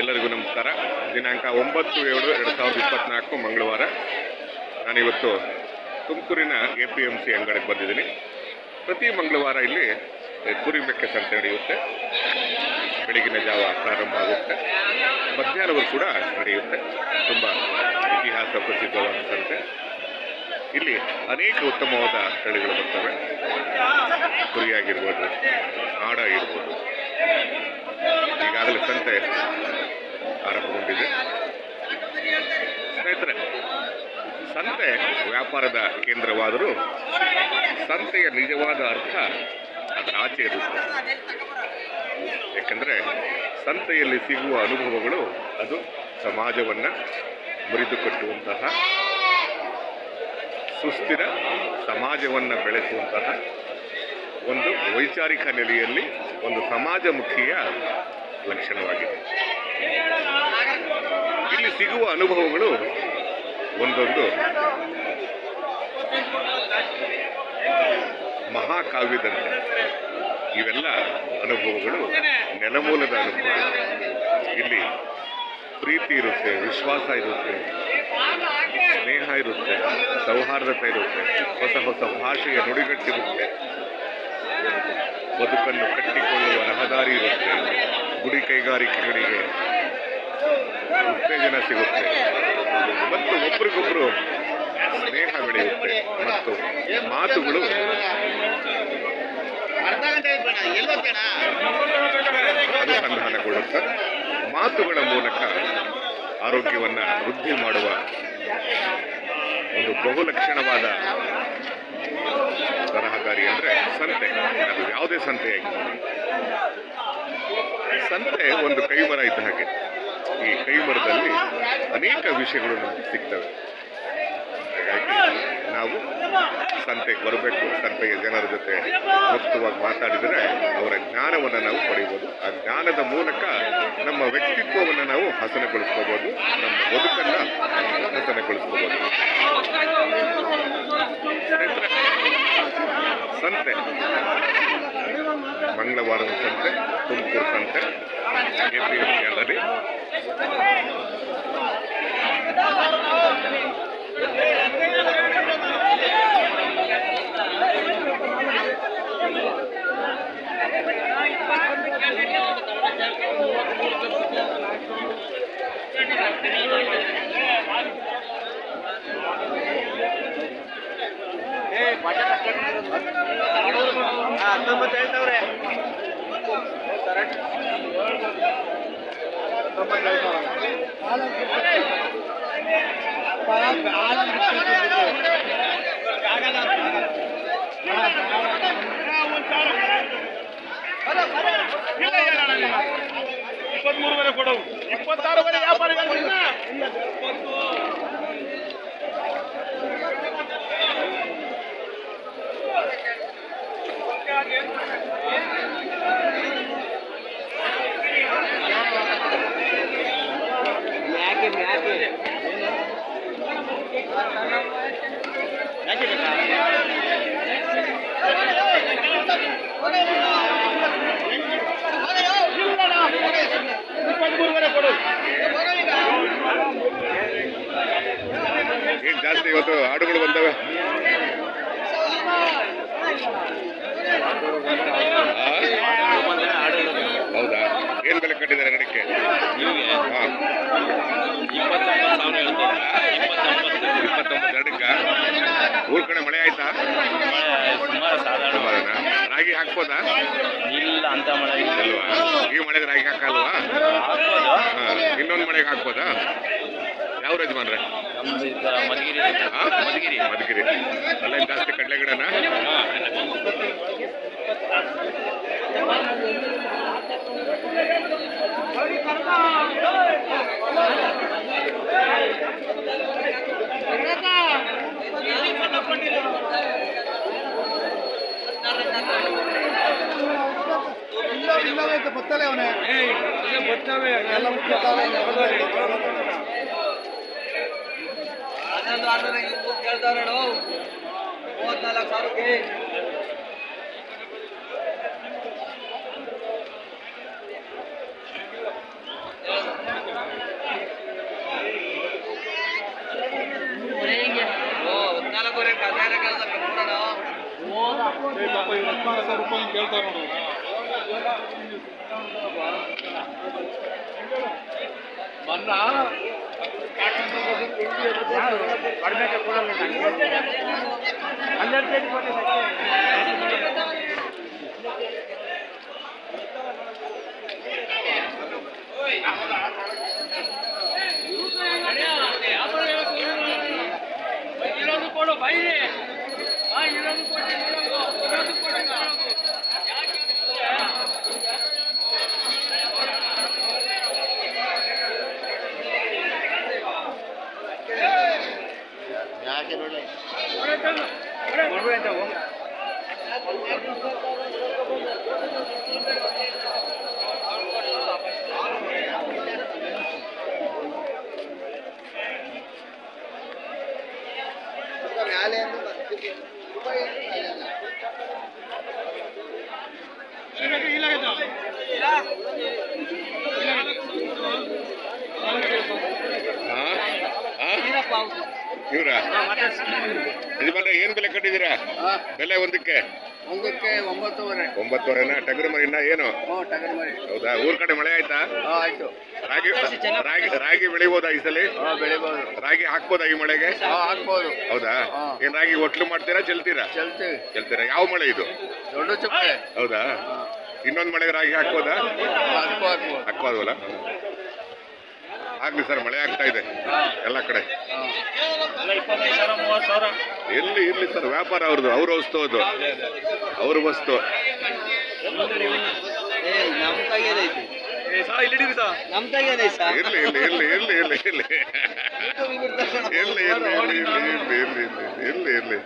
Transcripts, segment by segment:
ಎಲ್ಲರಿಗೂ ನಮಸ್ಕಾರ. ದಿನಾಂಕ ಒಂಬತ್ತು ಏಳು ಎರಡು ಸಾವಿರದ ಇಪ್ಪತ್ನಾಲ್ಕು ಮಂಗಳವಾರ. ನಾನಿವತ್ತು ತುಮಕೂರಿನ ಎ ಪಿ ಎಂ ಸಿ ಅಂಗಡಿಗೆ ಬಂದಿದ್ದೀನಿ. ಪ್ರತಿ ಮಂಗಳವಾರ ಇಲ್ಲಿ ಕುರಿ ಮೆಕ್ಕೆ ಸಂತೆ ನಡೆಯುತ್ತೆ. ಬೆಳಗಿನ ಜಾವ ಪ್ರಾರಂಭ ಆಗುತ್ತೆ. ಮಧ್ಯಾಹ್ನವೂ ಕೂಡ ನಡೆಯುತ್ತೆ. ತುಂಬ ಇತಿಹಾಸ ಪ್ರಸಿದ್ಧವಾದ ಸಂತೆ. ಇಲ್ಲಿ ಅನೇಕ ಉತ್ತಮವಾದ ತಳಿಗಳು ಬರ್ತವೆ. ಕುರಿಯಾಗಿರ್ಬೋದು ಆಡಾಗಿರ್ಬೋದು ಈಗಾಗಲೇ ಸಂತೆ ವ್ಯಾಪಾರದ ಕೇಂದ್ರವಾದರೂ ಸಂತೆಯ ನಿಜವಾದ ಅರ್ಥ ಅದರ ಆಚೆ ಇರುತ್ತೆ ಯಾಕಂದರೆ ಸಂತೆಯಲ್ಲಿ ಸಿಗುವ ಅನುಭವಗಳು ಅದು ಸಮಾಜವನ್ನು ಮುರಿದು ಕಟ್ಟುವಂತಹ ಸುಸ್ಥಿರ ಸಮಾಜವನ್ನು ಬೆಳೆಸುವಂತಹ ಒಂದು ವೈಚಾರಿಕ ನೆಲೆಯಲ್ಲಿ ಒಂದು ಸಮಾಜಮುಖಿಯ ಲಕ್ಷಣವಾಗಿದೆ. ಇಲ್ಲಿ ಸಿಗುವ ಅನುಭವಗಳು ಒಂದೊಂದು. ಮಹಾಕಾವ್ಯದಂತೆ. ಇವೆಲ್ಲ ಅನುಭವಗಳು ನೆಲಮೂಲದ ಅನುಭವ. ಇಲ್ಲಿ ಪ್ರೀತಿ ಇರುತ್ತೆ, ವಿಶ್ವಾಸ ಇರುತ್ತೆ, ಸ್ನೇಹ ಇರುತ್ತೆ, ಸೌಹಾರ್ದತೆ ಇರುತ್ತೆ, ಹೊಸ ಹೊಸ ಭಾಷೆಯ ನುಡಿಗಟ್ಟಿರುತ್ತೆ. ಬದುಕನ್ನು ಕಟ್ಟಿಕೊಳ್ಳುವ ರಹದಾರಿ ಇರುತ್ತೆ, ಗುಡಿ ಕೈಗಾರಿಕೆಗಳಿಗೆ ಉತ್ತೇಜನ ಸಿಗುತ್ತೆ. ಮತ್ತು ಒಬ್ರಿಗೊಬ್ರು ಸ್ನೇಹ ಬೆಳೆಯುತ್ತೆ. ಮತ್ತು ಮಾತುಗಳು ಎಲ್ಲೋಗ್ಬೇಡ ಮಾತುಗಳ ಮೂಲಕ ಆರೋಗ್ಯವನ್ನು ವೃದ್ಧಿ ಮಾಡುವ ಒಂದು ಬಹುಲಕ್ಷಣವಾದ ಸಲಹಕಾರಿ ಅಂದರೆ ಸಂತೆ. ಅದು ಯಾವುದೇ ಸಂತೆಯಾಗಿ ಸಂತೆ ಒಂದು ಕೈಮರ ಇದ್ದ ಹಾಗೆ. ಈ ಕೈಮರದಲ್ಲಿ ಅನೇಕ ವಿಷಯಗಳು ನಮಗೆ ಸಿಗ್ತವೆ ಹಾಗಾಗಿ ನಾವು ಸಂತೆಗೆ ಬರಬೇಕು ಸಂತೆಯ ಜನರ ಜೊತೆ ಮುಕ್ತವಾಗಿ ಮಾತಾಡಿದರೆ ಅವರ ಜ್ಞಾನವನ್ನು ನಾವು ಪಡೆಯಬಹುದು. ಆ ಜ್ಞಾನದ ಮೂಲಕ ನಮ್ಮ ವ್ಯಕ್ತಿತ್ವವನ್ನು ನಾವು ಹಸನಗೊಳಿಸ್ಕೋಬಹುದು. ನಮ್ಮ ಬದುಕನ್ನು ಹಸನಗೊಳಿಸ್ಕೋಬಹುದು. ಸಂತೆ. ಮಂಗಳವಾರದ ಸಂತೆ, ತುಮಕೂರು ಸಂತೆ ಎ ಇಪ್ಪತ್ಮೂರುವರೆ ಕೊಡವು ಇಪ್ಪತ್ತಾರುವರೆ ವ್ಯಾಪಾರ ಮ್ಯಾಕೆ ಮ್ಯಾಕೆ ಯಾಕೆ ಬೇಕಾ ಇಪ್ಪತ್ಮೂರುವರೆ ಕೊಡವು ಏನ್ ಜಾಸ್ತಿ ಇವತ್ತು ಹಾಡುಗಳು ಬಂದವೆ ಆ? ಹೌದಾ ಏನ್ ಬೆಲೆ ಕಟ್ಟಿದ್ದಾರೆ ಅಂಗಡಿಗೆ ಹಾ ಇಪ್ಪತ್ತೊಂಬತ್ತು ಸಾವಿರ ಹೇಳ್ತಾರೆ ಇಪ್ಪತ್ತೊಂಬತ್ತು ಇಪ್ಪತ್ತೊಂಬತ್ತು ಎರಡಕ್ಕ ಊರ್ ಕಡೆ ಮಳೆ ಆಯ್ತಾ ಮಳೆ ಸುಮಾರು ಸಾಧಾರಣ ಸುಮಾರನಾ? ರಾಗಿ ಹಾಕ್ಬೋದಾ? ಇಲ್ಲ ಅಂತ ಮಳೆ ಅಲ್ವಾ? ಈ ಮಳೆಗೆ ರಾಗಿ ಹಾಕಲ್ವಾ? ಇನ್ನೊಂದು ಮಳೆಗೆ ಹಾಕ್ಬೋದಾ? ಯಾವ ಯಜಮಾನ್ರೆ ಮಧುಗಿರಿ ಮಧುಗಿರಿ. ಮಧುಗಿರಿ. ಅಲ್ಲೇನ್ ಜಾಸ್ತಿ ಕಡಲೆ ಗಿಡನ? ಹನ್ನೊಂದು ಆದ್ರೆ ಕೇಳ್ತಾವ್ರೆ ಮೂವತ್ನಾಲ್ಕು ಸಾವಿರಕ್ಕೆ. அந்த ಆಕೆ ನೋಡಿ ನೋಡ್ಬಿಡೈತೆ ಇವ್ರ ಯಜಮಾನ್ರೆ ಏನ್ ಬೆಲೆ ಕಟ್ಟಿದ್ದೀರಾ? ಬೆಲೆ ಒಂದಕ್ಕೆ? ಒಂದಕ್ಕೆ ಒಂಬತ್ತುವರೆ. ಒಂಬತ್ತುವರೆನಾ? ಟಗರು ಮರಿನ ಏನು? ಹ್ಞೂ ಟಗರ್ ಮರಿ. ಹೌದಾ? ಊರ್ ಕಡೆ ಮಳೆ ಆಯ್ತಾ? ರಾಗಿ ರಾಗಿ ರಾಗಿ ಬೆಳಿಬೋದಾ ಈ ಸಲ? ಹಾಂ ಬೆಳಿಬೋದು. ರಾಗಿ ಹಾಕ್ಬೋದಾ ಈ ಮಳೆಗೆ? ಹಾಂ ಹಾಕ್ಬೋದು. ಹೌದಾ. ಏನ್ ರಾಗಿ ಒಟ್ಲು ಮಾಡ್ತೀರಾ ಚೆಲ್ತೀರಾ? ಚೆಲ್ತೀರಾ? ಯಾವ ಮಳೆ ಇದು? ದೊಡ್ಡ ಹೌದಾ? ಇನ್ನೊಂದ್ ಮಳೆಗೆ ರಾಗಿ ಹಾಕ್ಬೋದಾ? ಹಾಕ್ಬೋದಲ್ಲ ಹಾಕ್ಬೋದು. ಹಾಕ್ಬಾರ್ದಲ್ಲ ಆಗ್ಲಿ ಸರ್ ಮಳೆ ಆಗ್ತಾ ಇದೆ ಎಲ್ಲ ಕಡೆ ಎಲ್ಲಿ ಇರ್ಲಿ ಸರ್ ವ್ಯಾಪಾರ ಅವ್ರದ್ದು ಅವ್ರ ವಸ್ತು ಅದು ಅವ್ರ ವಸ್ತು ಇರ್ಲಿ ಇರ್ಲಿ ಇರ್ಲಿ ಇರ್ಲಿ ಇರ್ಲಿ ಇರ್ಲಿ ಇರ್ಲಿ ಇರ್ಲಿ ಇರ್ಲಿ ಇರ್ಲಿ ಇರ್ಲಿ ಇರ್ಲಿ ಇರ್ಲಿ ಇರ್ಲಿ ಇರ್ಲಿ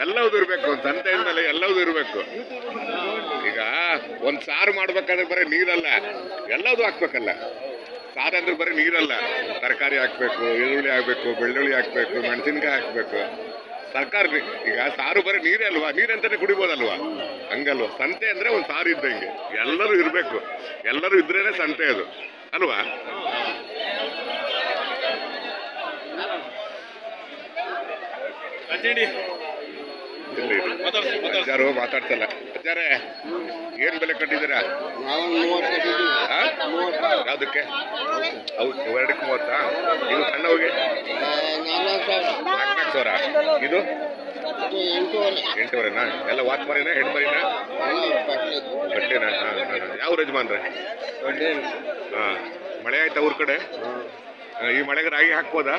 ಎಲ್ಲವೂ ಇರ್ಬೇಕು ಒಂದು ಸಂತೆ ಮೇಲೆ ಎಲ್ಲವೂ ಇರ್ಬೇಕು ಈಗ ಒಂದ್ ಸಾರು ಮಾಡ್ಬೇಕಾದ್ರೆ ಬರೀ ನೀರಲ್ಲ ಎಲ್ಲದೂ ಹಾಕ್ಬೇಕಲ್ಲ ಸಾರು ಅಂದ್ರೆ ಬರೀ ನೀರಲ್ಲ. ತರಕಾರಿ ಹಾಕ್ಬೇಕು ಈರುಳ್ಳಿ ಹಾಕ್ಬೇಕು ಬೆಳ್ಳುಳ್ಳಿ ಹಾಕ್ಬೇಕು ಮೆಣಸಿನ್ಕಾಯಿ ಹಾಕ್ಬೇಕು. ಸರ್ಕಾರ ಈಗ ಸಾರು ಬರೀ ನೀರೇ ಅಲ್ವಾ? ನೀರಂತಾನೆ ಕುಡಿಬೋದಲ್ವಾ? ಹಂಗಲ್ವಾ? ಸಂತೆ ಅಂದ್ರೆ ಒಂದು ಸಾರು ಇದ್ದಂಗೆ ಎಲ್ಲರೂ ಇರ್ಬೇಕು. ಎಲ್ಲರೂ ಇದ್ರೇನೆ ಸಂತೆ ಅದು. ಅಲ್ವಾ? ಮಾತಾಡ್ತಲ್ಲ ಅಜ್ಜಾರೆ ಏನ್ ಬೆಲೆ ಕಟ್ಟಿದ್ದೀರಾ? ಯಾವ್ದಕ್ಕೆ? ಹೌದು ಎರಡಕ್ಕೆ ಮೂವತ್ತಾ? ಇದು ಸಣ್ಣ ಹೋಗಿ ಸಾವಿರ ನಾಲ್ಕು ಸಾವಿರ ಇದು? ಎಂಟೂವರೆ ಎಂಟುವರೆನಾ? ಎಲ್ಲ ವಾಚ್ ಮರಿನಾ ಹೆಣ್ಣು ಮರಿನಾ ಬಟ್ಟೆನಾ ಹಾಂ ಹಾಂ. ಯಾವ ಯಜಮಾನ್ರೆ? ಹಾಂ. ಮಳೆ ಆಯ್ತಾ ಊರ್ ಕಡೆ? ಈ ಮಳೆಗೆ ರಾಗಿ ಹಾಕ್ಬೋದಾ?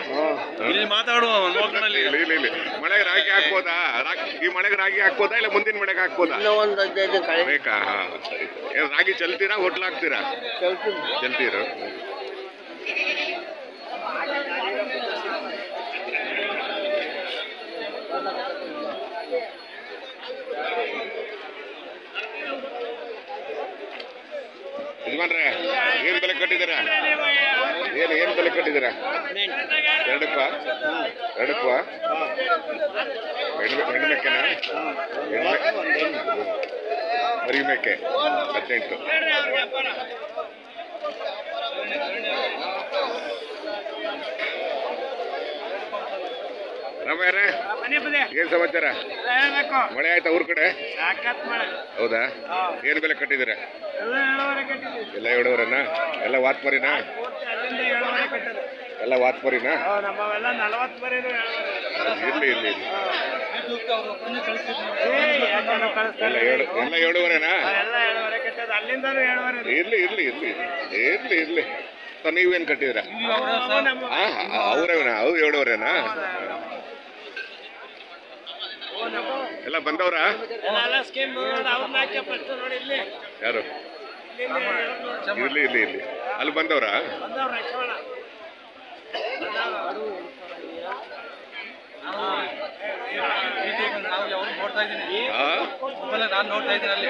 ಇಲ್ಲಿ ಮಾತಾಡು ನೋಡ್ಕೊಳ್ಳಿ ಇಲ್ಲ ಇಲ್ಲ ಇಲ್ಲ. ಮಳೆಗೆ ರಾಗಿ ಹಾಕ್ಬೋದಾ? ರಾಗಿ ಈ ಮಳೆಗೆ ರಾಗಿ ಹಾಕ್ಬೋದಾ ಇಲ್ಲ ಮುಂದಿನ ಮಳೆಗೆ ಹಾಕ್ಬೋದಾ? ಇನ್ನೂ ಒಂದು ಹದಿನೈದು ಕಳೆ ಬೇಕಾ? ಹಾಂ ಏನ್ ರಾಗಿ ಚಲ್ತೀರಾ ಹೋಟ್ಲ್ ಹಾಕ್ತೀರಾ? ಚಲ್ತೀರ ಚೆಲ್ತೀರಾ? ಯಜಮಾನ್ರೆ ಏನ್ ಬೆಲೆ ಕಟ್ಟಿದ್ದೀರಾ? ಏನು ಏನು ಬೆಲೆ ಕಟ್ಟಿದ್ದೀರಾ? ಎರಡಪ್ಪ ಎರಡಪ್ಪ ಹೆಣ್ಣು ಹೆಣ್ಣು ಮೇಕೆನಾ? ಮರಿ ಮೇಕೆ. ಹದಿನೆಂಟು. ರಮ್ಯಾರೇ ಏನ್ ಸಮಾಚಾರ? ಮಳೆ ಆಯ್ತಾ ಊರ್ ಕಡೆ? ಹೌದಾ? ಏನ್ ಬೆಲೆ ಕಟ್ಟಿದಿರ ಎಲ್ಲ ಎರಡೂವರೆನಾ ಎಲ್ಲ ವಾತ್ ಮರಿನಾ ಎಲ್ಲ ವಾತ್ ಮರಿನಾ? ನಮ್ಮವೆಲ್ಲ ನಲವತ್ತು ಇರ್ಲಿ ಇರ್ಲಿ ಇರ್ಲಿ ಎಲ್ಲ ಏಳು ಎಲ್ಲ ಏಳುವರೆನಾ ಎಲ್ಲ ಏಳುವರೆ ಕಟ್ಟೋದು ಅಲ್ಲಿಂದನೂ ಏಳುವರೆ ಇರ್ಲಿ ಇರ್ಲಿ ಇರ್ಲಿ. ಇರ್ಲಿ ಇರ್ಲಿ. ಸರ್ ನೀವೇನ್ ಕಟ್ಟಿದ್ರ ಅವ್ರವನ ಅವ್ರೇನಾ? ಅವ್ರು ಏಳುವರೆನಾ ಎಲ್ಲ ಬಂದವ್ರ? ಎಲ್ಲ ಸ್ಕೀಮ್ ಅವ್ರನ್ನ ಹಾಕಿ ಫಸ್ಟ್ ನೋಡಿ ಇಲ್ಲಿ. ಯಾರು? ಇರ್ಲಿ ಇರ್ಲಿ ಇರ್ಲಿ. ಅಲ್ಲಿ ಬಂದವ್ರ?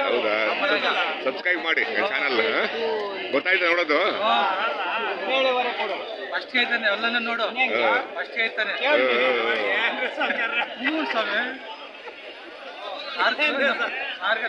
ಹೌದಾ? ಸಬ್ಸ್ಕ್ರೈಬ್ ಮಾಡಿ ಚಾನಲ್ ಗೊತ್ತಾಯ್ತ ನೋಡೋದು? ಫಸ್ಟ್ ಐತಾನೆ ಎಲ್ಲನ ನೋಡು. ಫಸ್ಟ್ ಐತಾನೆ ಸ್ವಾಮಿ. ಆರ್ಗ ಆರ್ಗ